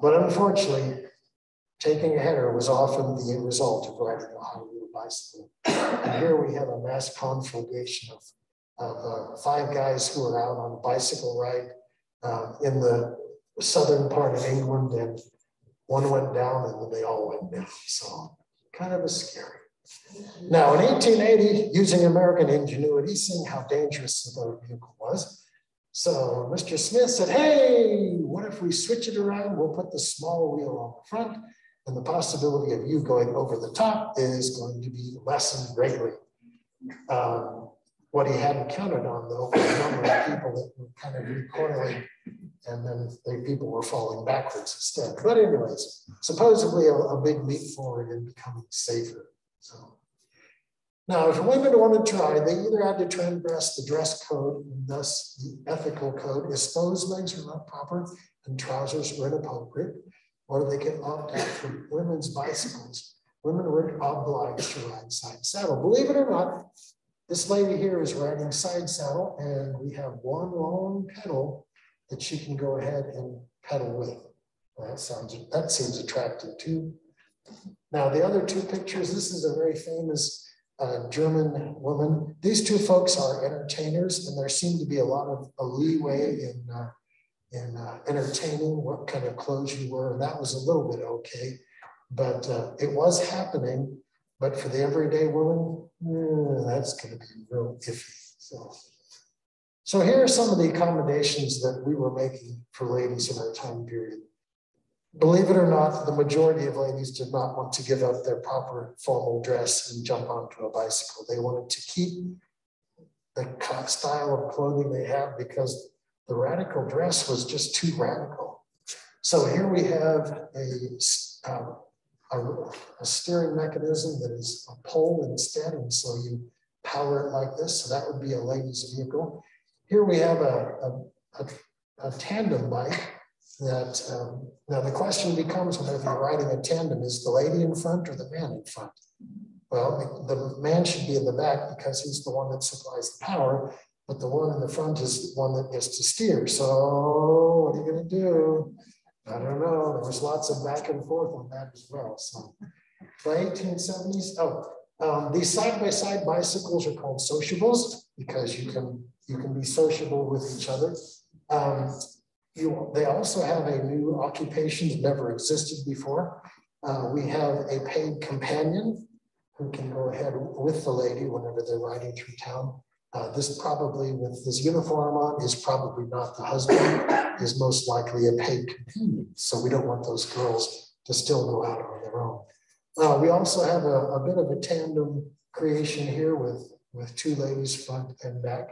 But unfortunately, taking a header was often the result of riding a high wheel bicycle. And here we have a mass conflagration of, of uh, five guys who are out on a bicycle ride uh, in the southern part of England, and one went down and then they all went down. So kind of a scary. Now, in 1880, using American ingenuity, seeing how dangerous the motor vehicle was, so Mr. Smith said, hey, what if we switch it around? We'll put the small wheel on the front, and the possibility of you going over the top is going to be lessened greatly. Um, what he hadn't counted on, though, was the number of people that were kind of recoiling and then they, people were falling backwards instead. But anyways, supposedly a, a big leap forward in becoming safer. So now, if women wanted to try, they either had to transgress the dress code, and thus the ethical code, exposed legs are not proper and trousers are inappropriate, or they could opt out for women's bicycles. Women were obliged to ride side saddle. Believe it or not, this lady here is riding side saddle, and we have one long pedal that she can go ahead and pedal with. That sounds that seems attractive too. Now the other two pictures. This is a very famous uh, German woman. These two folks are entertainers, and there seemed to be a lot of a leeway in uh, in uh, entertaining what kind of clothes you were, and that was a little bit okay. But uh, it was happening. But for the everyday woman, eh, that's going to be real iffy. So. So here are some of the accommodations that we were making for ladies in our time period. Believe it or not, the majority of ladies did not want to give up their proper formal dress and jump onto a bicycle. They wanted to keep the style of clothing they have because the radical dress was just too radical. So here we have a, um, a, a, steering mechanism that is a pole instead. And so you power it like this. So that would be a lady's vehicle. Here we have a, a, a a tandem bike that, um, now the question becomes whenever you're riding a tandem, is the lady in front or the man in front? Well, the, man should be in the back because he's the one that supplies the power, but the one in the front is the one that gets to steer. So what are you gonna do? I don't know. There was lots of back and forth on that as well. So by 1870s, oh, um, these side-by-side bicycles are called sociables because you can you can be sociable with each other. Um, you, they also have a new occupation that never existed before. Uh, we have a paid companion who can go ahead with the lady whenever they're riding through town. Uh, this probably, with this uniform on, is probably not the husband, is most likely a paid companion. So we don't want those girls to still go out on their own. Uh, we also have a, a bit of a tandem creation here with, with two ladies front and back.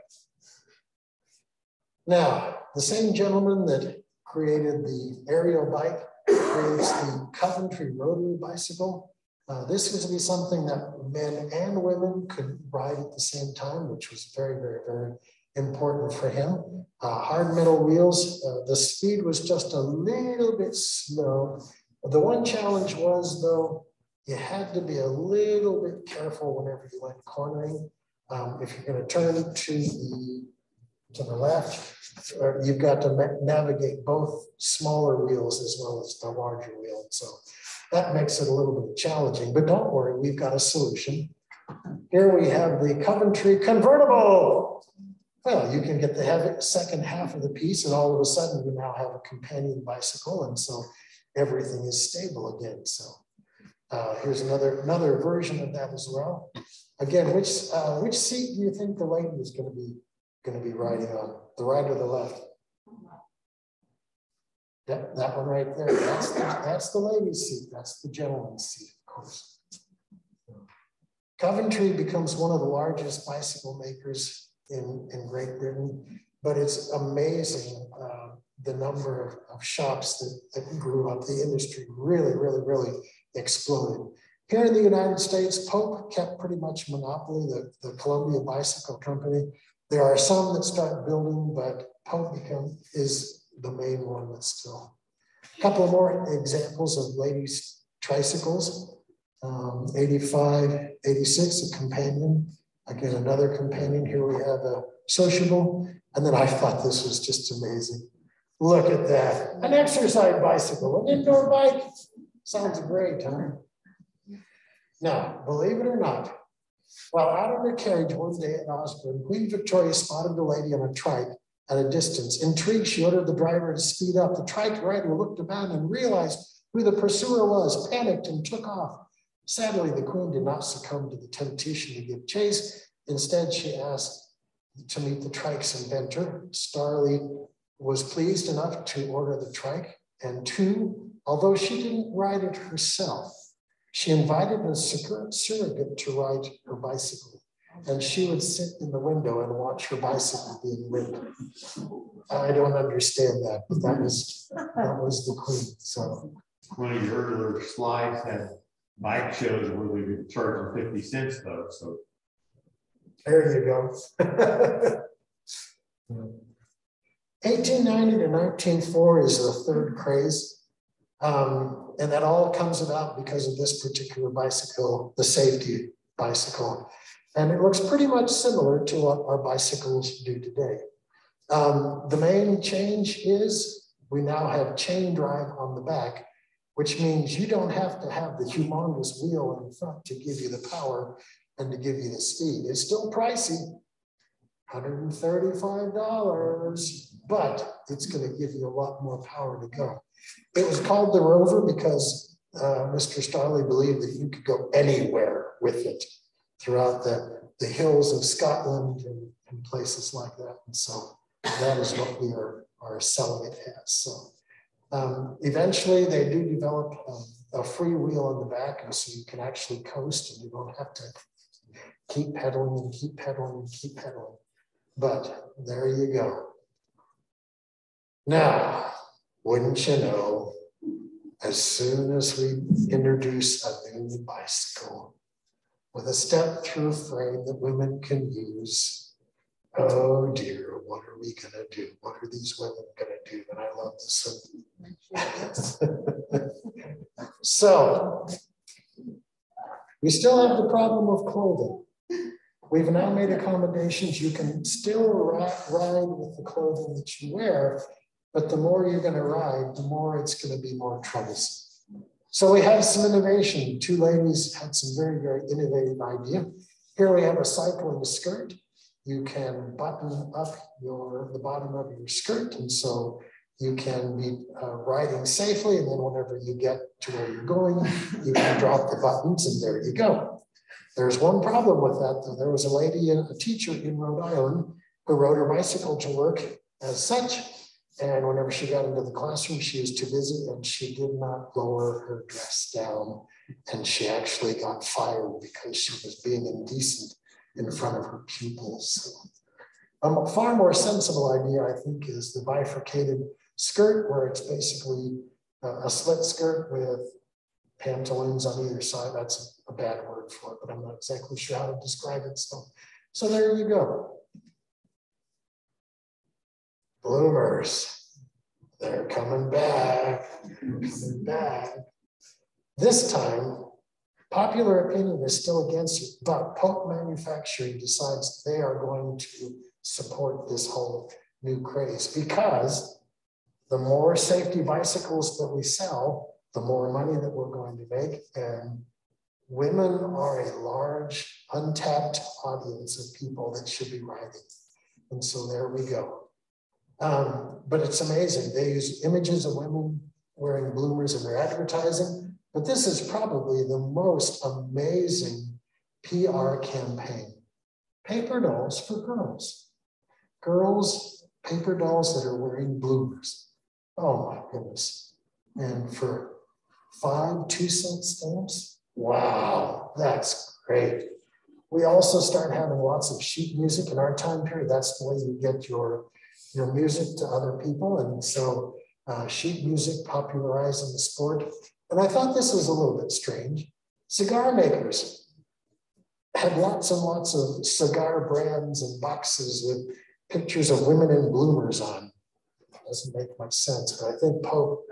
Now, the same gentleman that created the Ariel bike creates the Coventry rotary bicycle. Uh, this was to be something that men and women could ride at the same time, which was very, very, very important for him. Uh, hard metal wheels, uh, the speed was just a little bit slow. The one challenge was though, you had to be a little bit careful whenever you went cornering. Um, if you're going to turn to the to the left, you've got to navigate both smaller wheels as well as the larger wheel. So that makes it a little bit challenging, but don't worry, we've got a solution. Here we have the Coventry convertible. Well, you can get the heavy, second half of the piece and all of a sudden you now have a companion bicycle and so everything is stable again. So uh, here's another, another version of that as well. Again, which, uh, which seat do you think the lady is going to be going to be riding on? The right or the left? That, that one right there, that's the, that's the lady's seat. That's the gentleman's seat, of course. Coventry becomes one of the largest bicycle makers in, in Great Britain, but it's amazing uh, the number of, of shops that, that grew up. The industry really, really, really exploded. Here in the United States, Pope kept pretty much monopoly, the, the Columbia Bicycle Company. There are some that start building, but Pope is the main one that's still. A couple more examples of ladies' tricycles. Um, 85, 86, a companion. Again, another companion. Here we have a sociable. And then I thought this was just amazing. Look at that. An exercise bicycle, an indoor bike. Sounds great, huh? Now, believe it or not, while out of her carriage one day at Osborne, Queen Victoria spotted the lady on a trike at a distance. Intrigued, she ordered the driver to speed up. The trike rider looked about and realized who the pursuer was, panicked and took off. Sadly, the queen did not succumb to the temptation to give chase. Instead, she asked to meet the trike's inventor. Starley was pleased enough to order the trike. And two, although she didn't ride it herself, she invited a surrogate to ride her bicycle and she would sit in the window and watch her bicycle being ridden. I don't understand that, but that was that was the queen. So
one of your earlier slides had bike shows where we would charge them 50 cents though. So
there you go. 1890 to 1904 is the third craze. Um, and that all comes about because of this particular bicycle, the safety bicycle. And it looks pretty much similar to what our bicycles do today. Um, the main change is we now have chain drive on the back, which means you don't have to have the humongous wheel in front to give you the power and to give you the speed. It's still pricey, $135, but it's going to give you a lot more power to go. It was called the Rover because uh, Mr. Starley believed that you could go anywhere with it throughout the, the hills of Scotland and, and places like that. And so that is what we are, are selling it as. So um, eventually they do develop um, a free wheel in the back and so you can actually coast and you don't have to keep pedaling and keep pedaling and keep pedaling. But there you go. Now, wouldn't you know, as soon as we introduce a new bicycle, with a step through frame that women can use. Oh dear, what are we gonna do? What are these women gonna do? And I love this. So we still have the problem of clothing. We've now made accommodations. You can still ri- ride with the clothing that you wear, but the more you're gonna ride, the more it's gonna be more troublesome. So we have some innovation. Two ladies had some very, very innovative idea. Here we have a cycling skirt. You can button up your, the bottom of your skirt, and so you can be uh, riding safely, and then whenever you get to where you're going, you can drop the buttons, and there you go. There's one problem with that, though. There was a lady, a teacher in Rhode Island, who rode her bicycle to work as such. And whenever she got into the classroom, she was too busy and she did not lower her dress down. And she actually got fired because she was being indecent in front of her pupils. Um, a far more sensible idea, I think, is the bifurcated skirt, where it's basically uh, a slit skirt with pantaloons on either side. That's a bad word for it, but I'm not exactly sure how to describe it. So, so there you go. Bloomers. They're coming back, coming back. This time, popular opinion is still against it, but Pope Manufacturing decides they are going to support this whole new craze because the more safety bicycles that we sell, the more money that we're going to make. And women are a large, untapped audience of people that should be riding. And so there we go. Um, but it's amazing. They use images of women wearing bloomers in their advertising. But this is probably the most amazing PR campaign. Paper dolls for girls. Girls, paper dolls that are wearing bloomers. Oh my goodness. And for five two cent stamps, wow, that's great. We also start having lots of sheet music in our time period. That's the way you get your your music to other people. And so uh, sheet music popularizing the sport. And I thought this was a little bit strange. Cigar makers had lots and lots of cigar brands and boxes with pictures of women in bloomers on. Doesn't make much sense, but I think Pope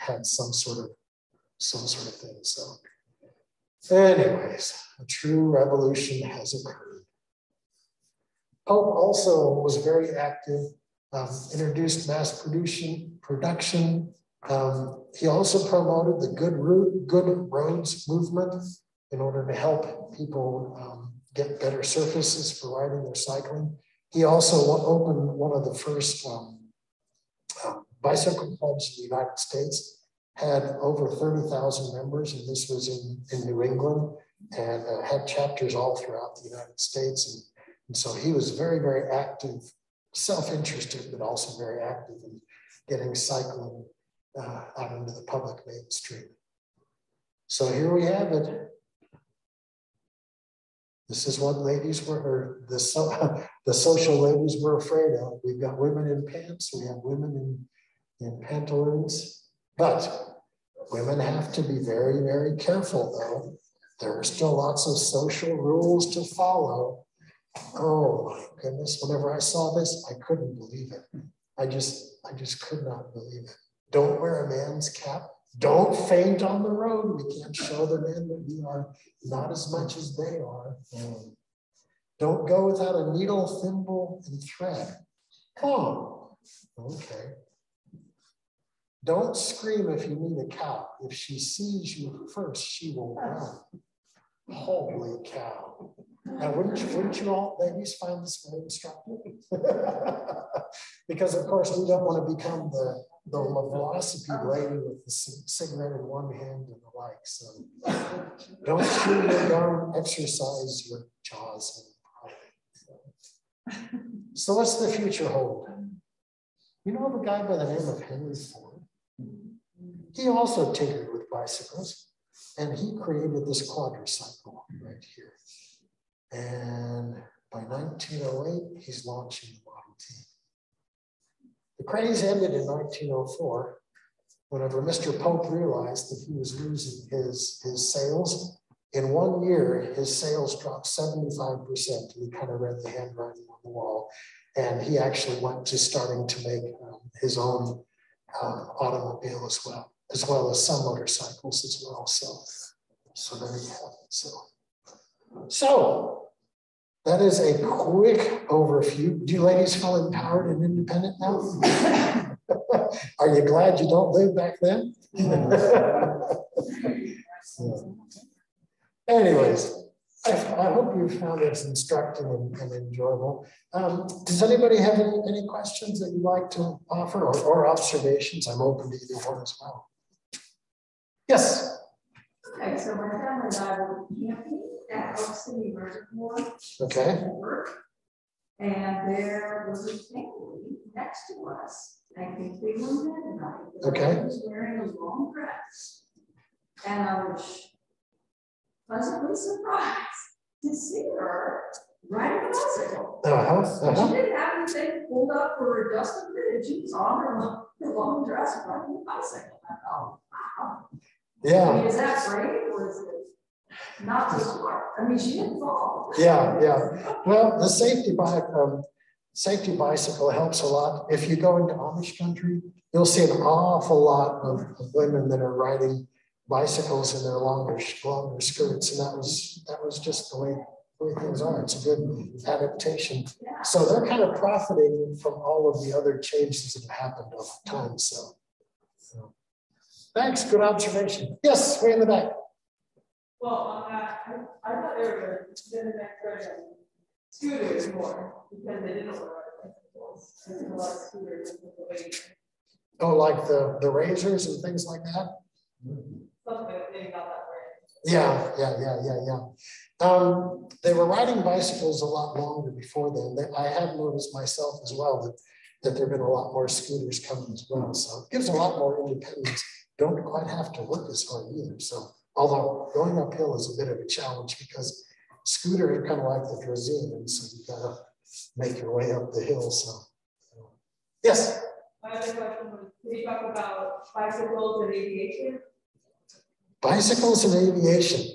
had some sort of some sort of thing. So, anyways, a true revolution has occurred. Pope also was very active, um, introduced mass production. production. Um, he also promoted the good, route, good roads movement in order to help people um, get better surfaces for riding or cycling. He also opened one of the first um, uh, bicycle clubs in the United States, had over 30,000 members, and this was in, in New England, and uh, had chapters all throughout the United States. And and so he was very, very active, self-interested, but also very active in getting cycling uh, out into the public mainstream. So here we have it. This is what ladies were, or the, so, the social ladies were afraid of. We've got women in pants, we have women in, in pantaloons, but women have to be very, very careful though. There are still lots of social rules to follow Oh my goodness. Whenever I saw this, I couldn't believe it. I just, I just could not believe it. Don't wear a man's cap. Don't faint on the road. We can't show the men that we are not as much as they are. Don't go without a needle, thimble, and thread. Oh, okay. Don't scream if you meet a cow. If she sees you first, she will run. Holy cow. Now, wouldn't you, wouldn't you all ladies find this very instructive? because of course we don't want to become the, the velocity lady with the cigarette in one hand and the like. So don't chew your gum, exercise your jaws. So what's the future hold? You know of a guy by the name of Henry Ford? He also tinkered with bicycles and he created this quadricycle right here. And by 1908, he's launching the Model T. The craze ended in 1904 whenever Mr. Pope realized that he was losing his, his sales. In one year, his sales dropped 75%. And he kind of read the handwriting on the wall. And he actually went to starting to make um, his own um, automobile as well, as well as some motorcycles as well. So, so there you have it. So, so that is a quick overview. Do you ladies feel empowered and independent now? Are you glad you don't live back then? Anyways, I, I hope you found this instructive and, and enjoyable. Um, does anybody have any, any questions that you'd like to offer or, or observations? I'm open to either one as well. Yes.
Okay, so my family and I were camping at Cheney Reservoir.
Okay.
at work, And there was a family next to us. I think they were Mennonite. The
Okay.
was wearing a long dress. And I was pleasantly surprised to see her riding a bicycle.
Uh-huh,
She
uh-huh.
didn't have anything pulled up for her dust and grit. She was on her long, her long dress riding a bicycle. I thought, wow. I
Yeah,
mean, is that brave or is it not so smart? I mean, she didn't fall.
yeah, yeah. Well, the safety bike, um, safety bicycle helps a lot. If you go into Amish country, you'll see an awful lot of, of women that are riding bicycles in their longer, longer skirts. And that was, that was just the way, the way things are. It's a good adaptation.
Yeah.
So they're kind of profiting from all of the other changes that have happened over time. So, so. thanks. Good observation. Yes, way in the back.
Well, on that, I, I thought they were gonna encourage scooters more because they didn't want bicycles. There's a lot of scooters with the weight,
Oh, like the, the razors and things like that?
something got that.
Yeah, yeah, yeah, yeah, yeah. Um, they were riding bicycles a lot longer before then. They- I have noticed myself as well that, that there've been a lot more scooters coming as well. So it gives a lot more independence. Don't quite have to work as hard either. So although going uphill is a bit of a challenge because scooter are kind of like the dragoon, and so you gotta make your way up the hill. So yes,
My other question was, did you talk about bicycles and aviation?
bicycles and aviation.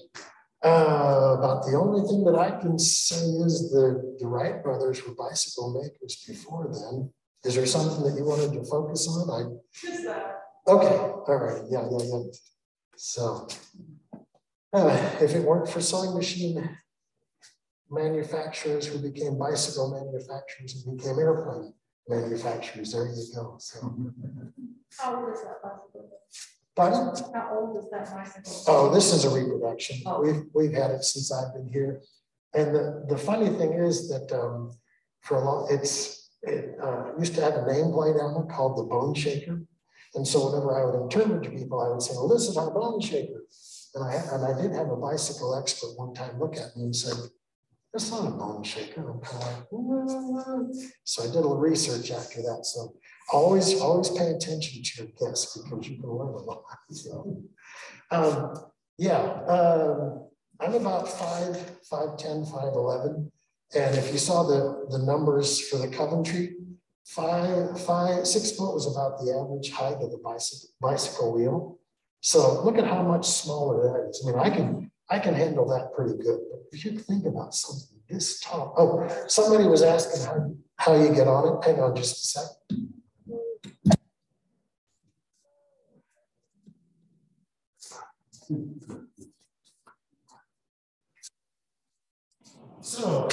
Uh, about the only thing that I can say is the, the Wright brothers were bicycle makers before then. Is there something that you wanted to focus on? I,
Just that.
okay, all right, yeah, yeah, yeah. So, uh, if it weren't for sewing machine manufacturers who became bicycle manufacturers and became airplane manufacturers, there you go. So,
How old is that bicycle?
pardon?
How old is that bicycle?
Oh, this is a reproduction.
Oh.
We've, we've had it since I've been here. And the, the funny thing is that um, for a long, it's, it uh, used to have a nameplate on it called the Bone Shaker. And so whenever I would interpret to people, I would say, well, this is our Bone Shaker. And I, and I did have a bicycle expert one time look at me and said, that's not a bone shaker. I'm kind of like, so I did a little research after that. So always, always pay attention to your guests because you can learn a lot. So, um, yeah, um, I'm about five, five, 10, five, 11. And if you saw the, the numbers for the Coventry, five, five, six foot was about the average height of the bicycle, bicycle wheel. So look at how much smaller that is. I mean, I can, I can handle that pretty good. But if you think about something this tall, oh, somebody was asking how, how you get on it. Hang on just a sec. So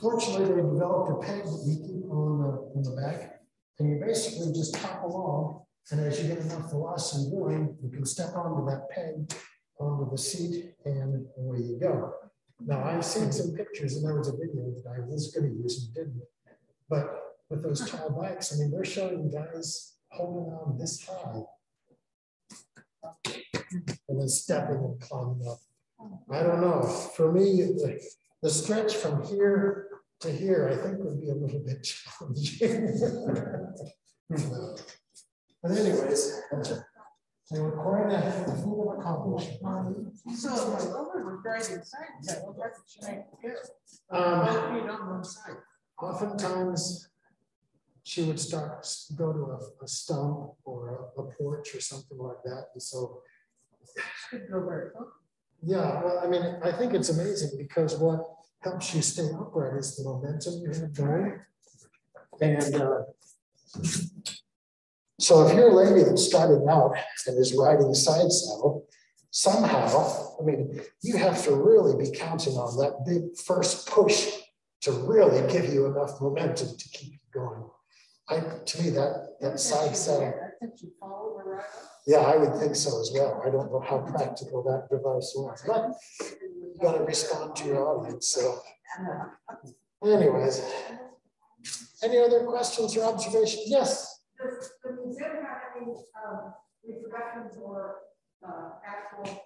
fortunately, they developed a peg that you keep on the, on the back, and you basically just hop along. And as you get enough velocity going, you can step onto that peg, onto the seat, and away you go. Now, I've seen some pictures, and there was a video that I was going to use and didn't. But with those tall bikes, I mean, they're showing guys holding on this high and then stepping and climbing up. I don't know. For me, the, the stretch from here to here, I think would be a little bit challenging. But anyways, they were quite a feat of accomplishment.
So my mother was driving side, what did she make?
Um,
Both feet on one side.
oftentimes she would start, go to a, a stump or a, a porch or something like that. And so,
Could go very far.
yeah, well, I mean, I think it's amazing because what helps you stay upright is the momentum you have going. And uh, so if you're a lady that started out and is riding side saddle, somehow, I mean, you have to really be counting on that big first push to really give you enough momentum to keep you going. I, to me, that, that side saddle,
I think you follow the right.
yeah, I would think so as well. I don't know how practical that device was, but you gotta respond to your audience, so. Anyways, any other questions or observations? Yes,
Does the museum have any um, reproductions or uh, actual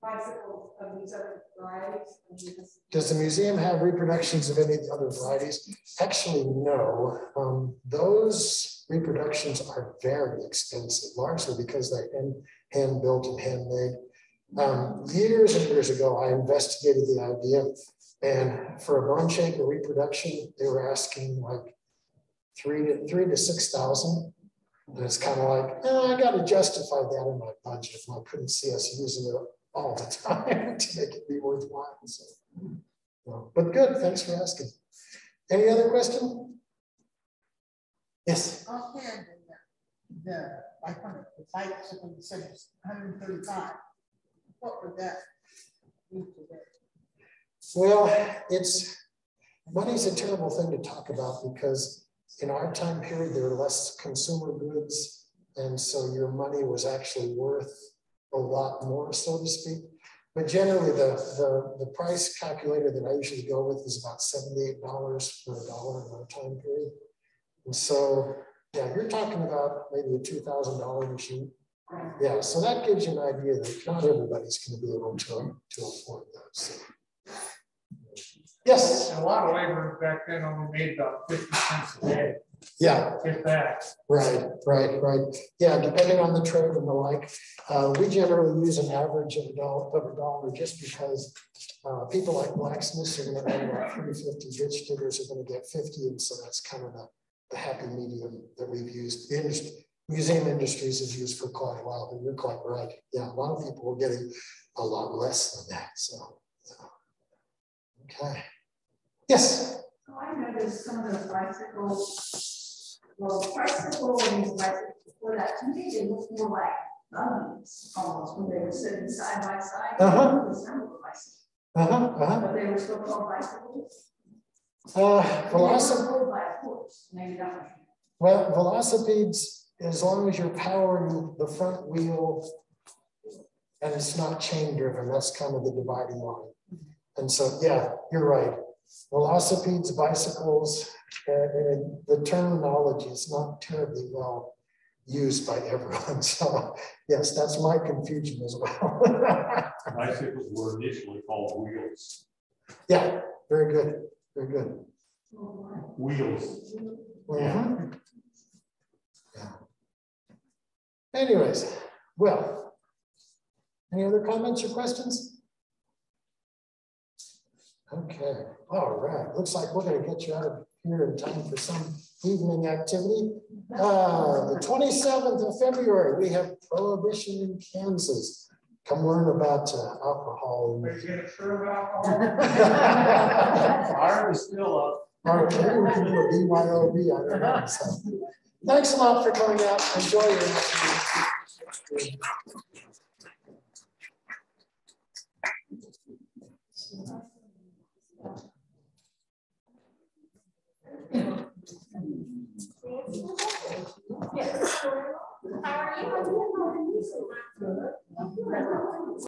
bicycles of these other varieties?
Does the museum have reproductions of any of the other varieties? Actually, no. Um, those reproductions are very expensive, largely because they're hand, hand built and handmade. Um, years and years ago, I investigated the idea, and for a bone shaker reproduction, they were asking like three to three to six thousand. And it's kind of like, eh, I got to justify that in my budget. and I couldn't see us using it all the time to make it be worthwhile. So, so, but good, thanks for asking. Any other question? Yes.
Offhand, the, the, like when the bicycle you said it's hundred and thirty-five. What would that be today?
Well, it's, money's a terrible thing to talk about because in our time period, there were less consumer goods. And so your money was actually worth a lot more, so to speak. But generally, the, the, the price calculator that I usually go with is about $78 for a dollar in our time period. And so, yeah, you're talking about maybe a $2,000 machine. Yeah, so that gives you an idea that not everybody's going to be able to, to afford those. Yes,
A lot of labor back then only made about fifty cents a day,
yeah,
if that.
right, right, right. Yeah, depending on the trade and the like. Uh, we generally use an average of a dollar, of a dollar just because uh, people like blacksmiths are gonna earn about three fifty, ditch diggers are gonna get fifty, and so that's kind of the, the happy medium that we've used. The industry, museum industries has used for quite a while, but you're quite right. Yeah, a lot of people were getting a lot less than that, so. Okay. Yes.
So I noticed some of those bicycles, well, tricycle and these bicycles before that, to me, they look more like buggies almost, when they were sitting side by side.
Uh-huh.
It was never a
Uh-huh, uh-huh.
But they were still called bicycles.
Uh,
And they were
velocity,
pulled by a horse, maybe that
well, velocipedes, as long as you're powering the front wheel and it's not chain driven, that's kind of the dividing line. And so, yeah, you're right. Velocipedes, bicycles, uh, and the terminology is not terribly well used by everyone. So yes, that's my confusion as well.
Bicycles were initially called wheels.
Yeah, very good, very good.
Wheels.
Mhm. Yeah. Anyways, well, any other comments or questions? Okay, all right. Looks like we're gonna get you out of here in time for some evening activity. Uh, the twenty-seventh of February, we have prohibition in Kansas. Come learn about uh, alcohol.
Are you gonna serve alcohol?
Fire is still up.
Or maybe we can do a BYOB, I don't know. So, Thanks a lot for coming out. Enjoy your. Yes. How are you?